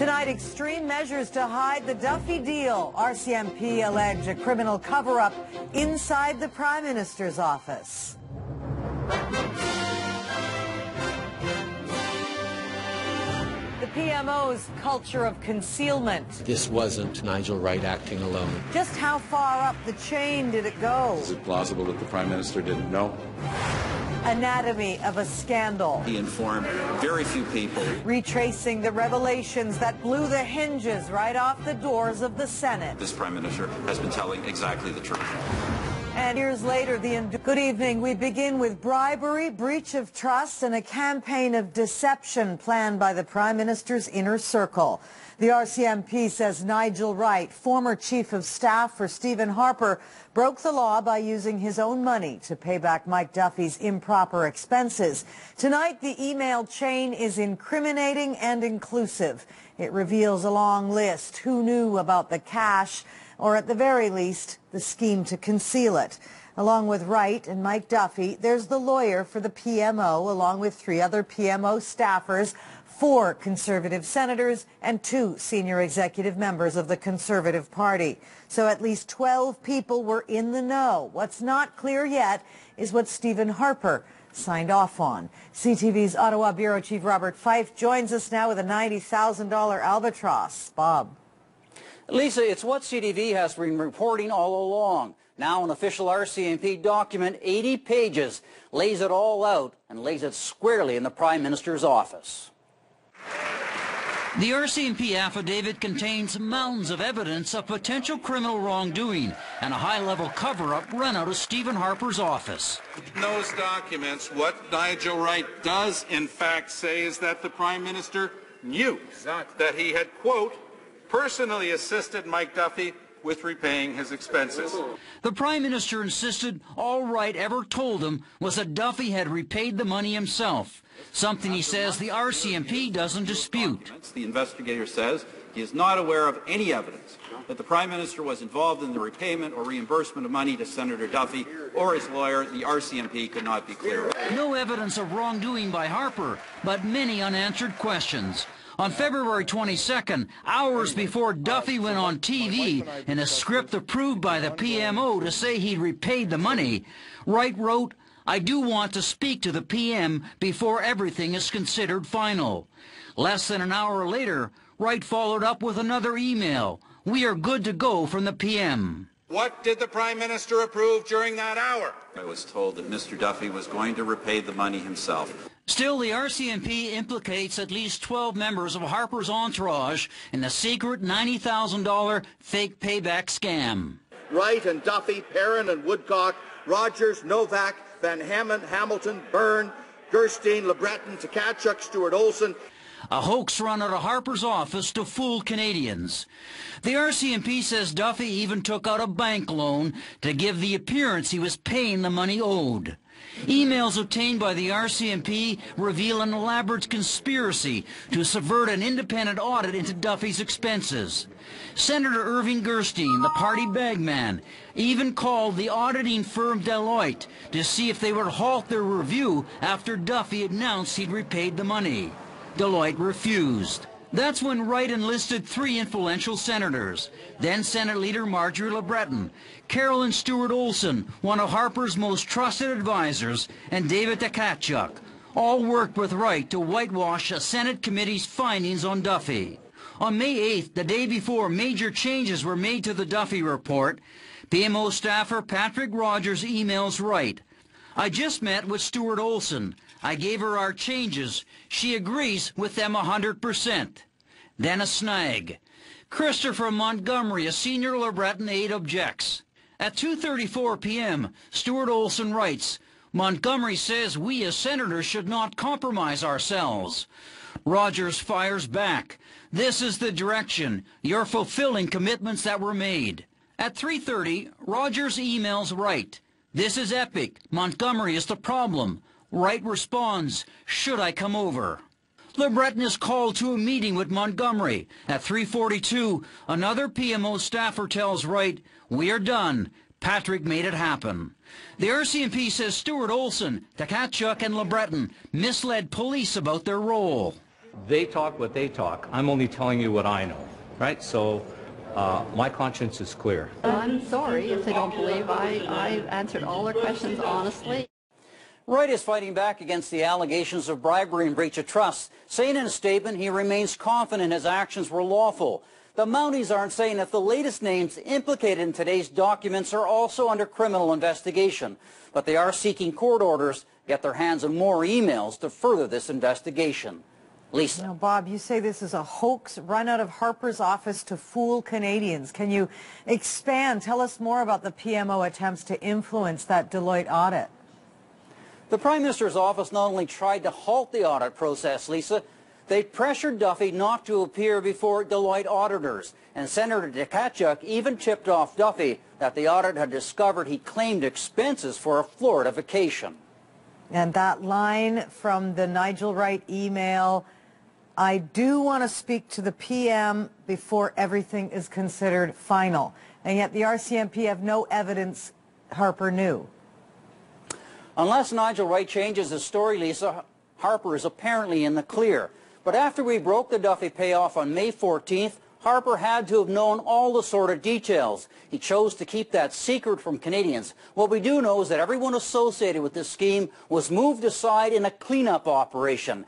Tonight, extreme measures to hide the Duffy deal. RCMP allege a criminal cover-up inside the Prime Minister's office. The PMO's culture of concealment. This wasn't Nigel Wright acting alone. Just how far up the chain did it go? Is it plausible that the Prime Minister didn't know? Anatomy of a scandal. He informed very few people. Retracing the revelations that blew the hinges right off the doors of the Senate. This Prime Minister has been telling exactly the truth. And years later, the good evening. We begin with bribery, breach of trust, and a campaign of deception planned by the Prime Minister's inner circle. The RCMP says Nigel Wright, former chief of staff for Stephen Harper, broke the law by using his own money to pay back Mike Duffy's improper expenses. Tonight, the email chain is incriminating and inclusive. It reveals a long list. Who knew about the cash? or at the very least, the scheme to conceal it. Along with Wright and Mike Duffy, there's the lawyer for the PMO, along with three other PMO staffers, four conservative senators, and two senior executive members of the Conservative Party. So at least 12 people were in the know. What's not clear yet is what Stephen Harper signed off on. CTV's Ottawa Bureau Chief Robert Fife joins us now with a $90,000 albatross. Bob. Lisa, it's what CTV has been reporting all along. Now an official RCMP document, 80 pages, lays it all out and lays it squarely in the Prime Minister's office. The RCMP affidavit contains mounds of evidence of potential criminal wrongdoing and a high-level cover-up run out of Stephen Harper's office. In those documents, what Nigel Wright does in fact say is that the Prime Minister knew that he had, quote, personally assisted Mike Duffy with repaying his expenses. The Prime Minister insisted all Wright ever told him was that Duffy had repaid the money himself, something he says the RCMP doesn't dispute. The investigator says he is not aware of any evidence that the Prime Minister was involved in the repayment or reimbursement of money to Senator Duffy or his lawyer. The RCMP could not be clearer. No evidence of wrongdoing by Harper, but many unanswered questions. On February 22nd, hours before Duffy went on TV in a script approved by the PMO to say he'd repaid the money, Wright wrote, I do want to speak to the PM before everything is considered final. Less than an hour later, Wright followed up with another email. We are good to go from the PM. What did the Prime Minister approve during that hour? I was told that Mr. Duffy was going to repay the money himself. Still, the RCMP implicates at least 12 members of Harper's entourage in the secret $90,000 fake payback scam. Wright and Duffy, Perrin and Woodcock, Rogers, Novak, van Hemmen, Hamilton, Byrne, Gerstein, LeBreton, Tkachuk, Stewart Olsen. A hoax run out of Harper's office to fool Canadians. The RCMP says Duffy even took out a bank loan to give the appearance he was paying the money owed. Emails obtained by the RCMP reveal an elaborate conspiracy to subvert an independent audit into Duffy's expenses. Senator Irving Gerstein, the party bagman, even called the auditing firm Deloitte to see if they would halt their review after Duffy announced he'd repaid the money. Deloitte refused. That's when Wright enlisted three influential senators. Then Senate Leader Marjory LeBreton, Carolyn Stewart Olsen, one of Harper's most trusted advisors, and David Tkachuk, all worked with Wright to whitewash a Senate committee's findings on Duffy. On May 8th, the day before major changes were made to the Duffy report, PMO staffer Patrick Rogers emails Wright. I just met with Stewart Olsen. I gave her our changes. She agrees with them a 100%. Then a snag. Christopher Montgomery, a senior LeBreton aide, objects. At 2.34 p.m., Stewart Olsen writes, Montgomery says we as senators should not compromise ourselves. Rogers fires back. This is the direction. You're fulfilling commitments that were made. At 3.30, Rogers emails Wright. This is epic. Montgomery is the problem. Wright responds, should I come over? LeBreton is called to a meeting with Montgomery. At 342, another PMO staffer tells Wright, we are done. Patrick made it happen. The RCMP says Stewart Olsen, Tkachuk, and LeBreton misled police about their role. They talk what they talk. I'm only telling you what I know, right? So uh, my conscience is clear. I'm sorry if they don't believe I, I answered all their questions honestly. Wright is fighting back against the allegations of bribery and breach of trust, saying in a statement he remains confident his actions were lawful. The Mounties aren't saying that the latest names implicated in today's documents are also under criminal investigation, but they are seeking court orders to get their hands on more emails to further this investigation. Lisa. Now, Bob, you say this is a hoax run out of Harper's office to fool Canadians. Can you expand? Tell us more about the PMO attempts to influence that Deloitte audit. The Prime Minister's office not only tried to halt the audit process, Lisa, they pressured Duffy not to appear before Deloitte auditors. And Senator Tkachuk even tipped off Duffy that the audit had discovered he claimed expenses for a Florida vacation. And that line from the Nigel Wright email, I do want to speak to the PM before everything is considered final. And yet the RCMP have no evidence Harper knew. Unless Nigel Wright changes his story, Lisa, Harper is apparently in the clear. But after we broke the Duffy payoff on May 14th, Harper had to have known all the sort of details. He chose to keep that secret from Canadians. What we do know is that everyone associated with this scheme was moved aside in a cleanup operation.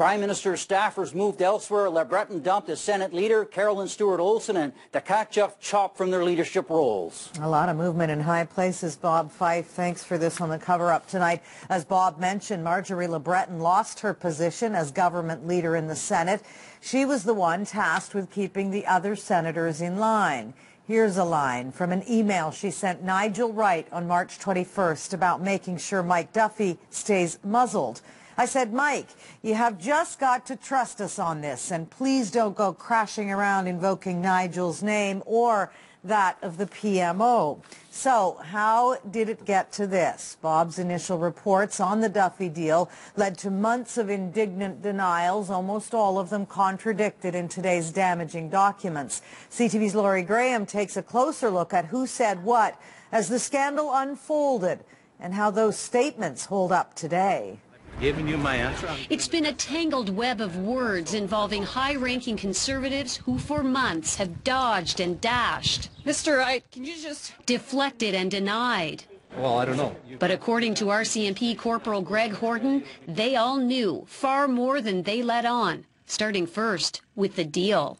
Prime Minister's staffers moved elsewhere. LeBreton dumped his Senate leader, Carolyn Stewart Olsen, and Tkachuk chopped from their leadership roles. A lot of movement in high places, Bob Fife. Thanks for this on the cover-up tonight. As Bob mentioned, Marjory LeBreton lost her position as government leader in the Senate. She was the one tasked with keeping the other senators in line. Here's a line from an email she sent Nigel Wright on March 21st about making sure Mike Duffy stays muzzled. I said, Mike, you have just got to trust us on this, and please don't go crashing around invoking Nigel's name or that of the PMO. So how did it get to this? Bob's initial reports on the Duffy deal led to months of indignant denials, almost all of them contradicted in today's damaging documents. CTV's Laurie Graham takes a closer look at who said what as the scandal unfolded and how those statements hold up today giving you my answer. It's been a tangled web of words involving high-ranking conservatives who for months have dodged and dashed. Mr. Wright, can you just... Deflected and denied. Well, I don't know. But according to RCMP Corporal Greg Horton, they all knew far more than they let on, starting first with the deal.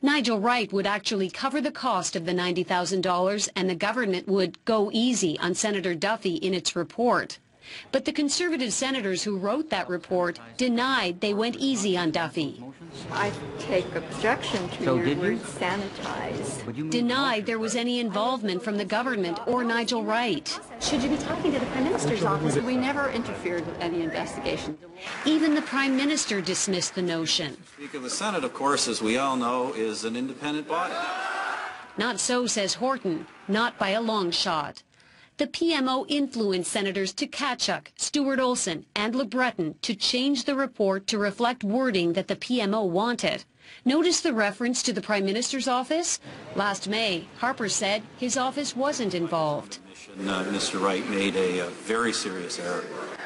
Nigel Wright would actually cover the cost of the $90,000 and the government would go easy on Senator Duffy in its report. But the conservative senators who wrote that report denied they went easy on Duffy. I take objection to so your word sanitized. Denied there was any involvement from the government or Nigel Wright. Should you be talking to the Prime Minister's office? We never interfered with any investigation. Even the Prime Minister dismissed the notion. Speaker, the Senate, of course, as we all know, is an independent body. Not so, says Horton, not by a long shot. The PMO influenced Senators to Tkachuk, Stewart-Olsen, and LeBreton to change the report to reflect wording that the PMO wanted. Notice the reference to the Prime Minister's office? Last May, Harper said his office wasn't involved. Uh, Mr. Wright made a, a, very serious error.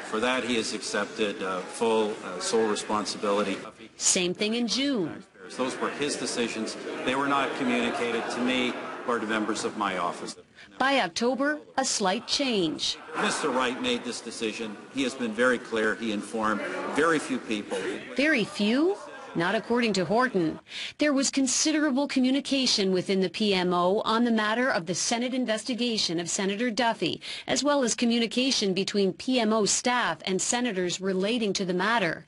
For that, he has accepted uh, full, uh, sole responsibility. Same thing in June. Those were his decisions. They were not communicated to me or to members of my office. By October, a slight change. Mr. Wright made this decision. He has been very clear. He informed very few people. Very few? Not according to Horton. There was considerable communication within the PMO on the matter of the Senate investigation of Senator Duffy, as well as communication between PMO staff and senators relating to the matter.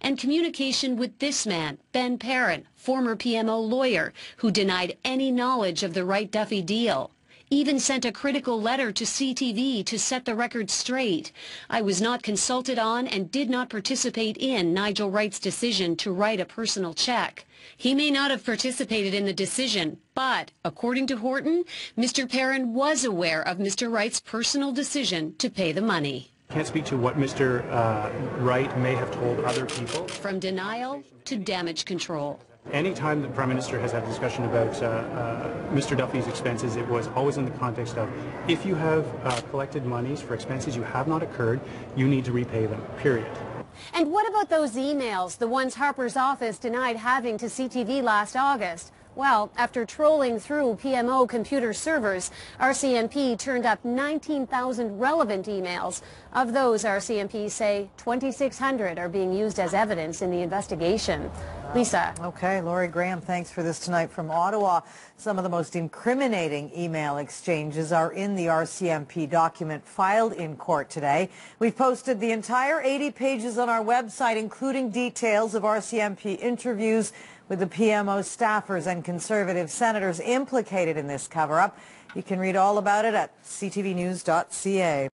And communication with this man, Ben Perrin, former PMO lawyer, who denied any knowledge of the Wright Duffy deal even sent a critical letter to CTV to set the record straight. I was not consulted on and did not participate in Nigel Wright's decision to write a personal check. He may not have participated in the decision, but according to Horton, Mr. Perrin was aware of Mr. Wright's personal decision to pay the money. Can't speak to what Mr. Uh, Wright may have told other people. From denial to damage control. Anytime the Prime Minister has had a discussion about uh, uh, Mr. Duffy's expenses, it was always in the context of if you have uh, collected monies for expenses you have not occurred, you need to repay them, period. And what about those emails, the ones Harper's office denied having to CTV last August? Well, after trolling through PMO computer servers, RCMP turned up 19,000 relevant emails. Of those, RCMP say 2,600 are being used as evidence in the investigation. Lisa. Okay, Laurie Graham, thanks for this tonight from Ottawa. Some of the most incriminating email exchanges are in the RCMP document filed in court today. We've posted the entire 80 pages on our website, including details of RCMP interviews with the PMO staffers and conservative senators implicated in this cover-up. You can read all about it at ctvnews.ca.